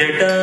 debtor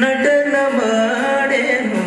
ನಟನ ಮಾಡೆನು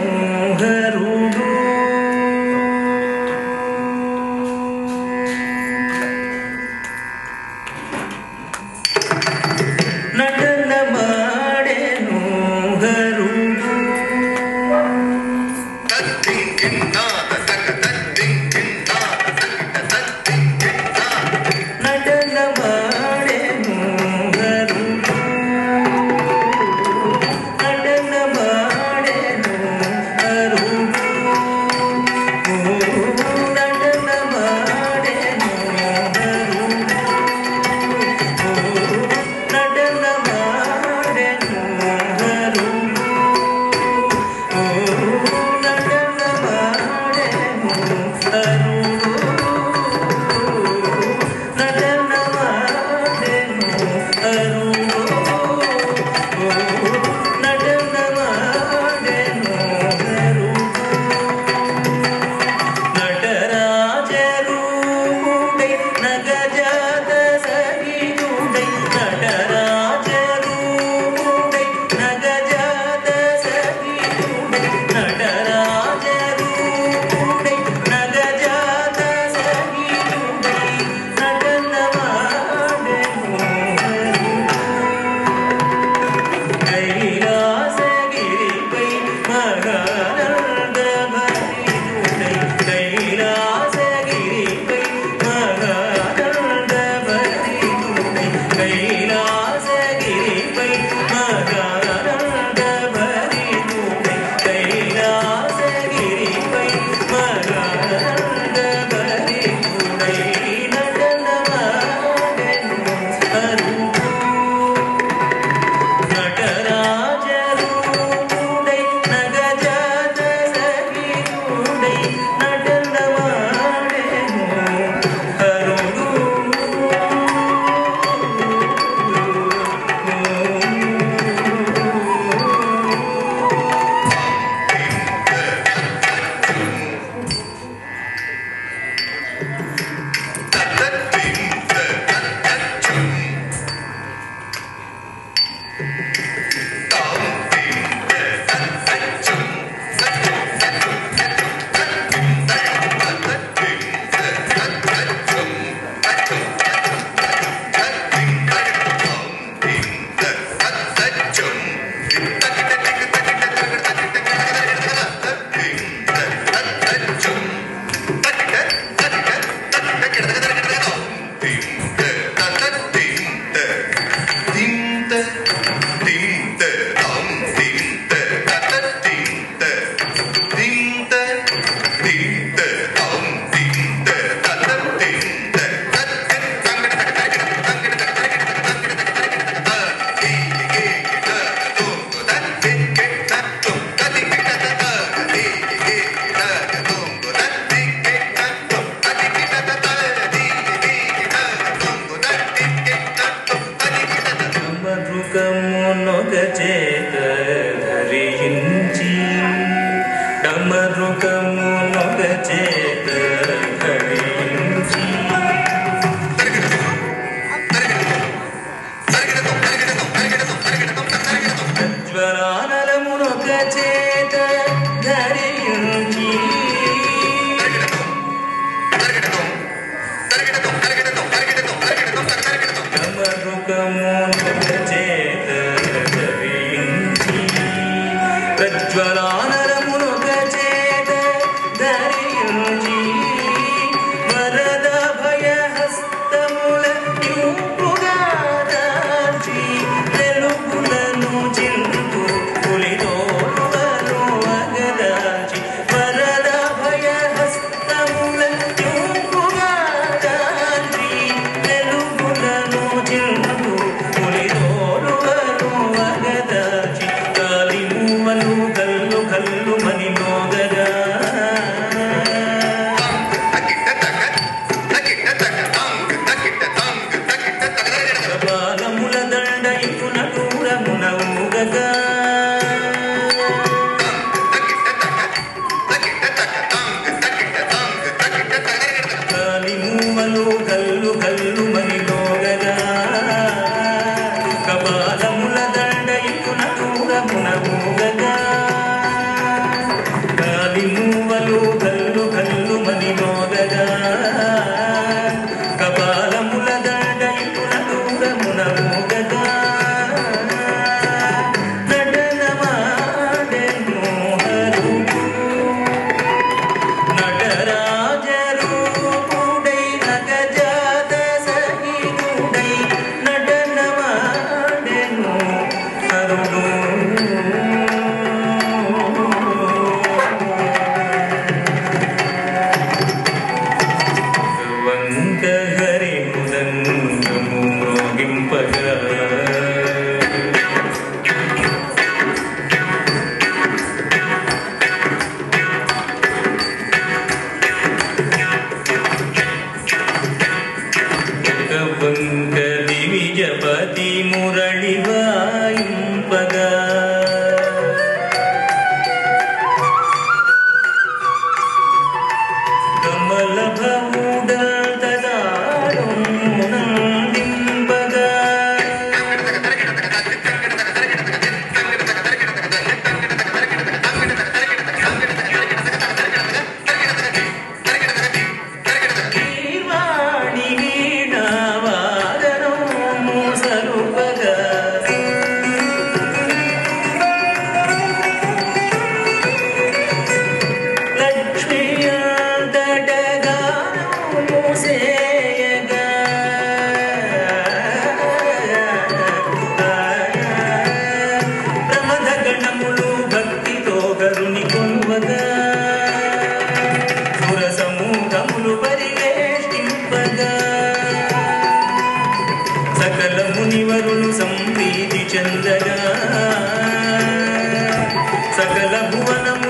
सकल भुवनम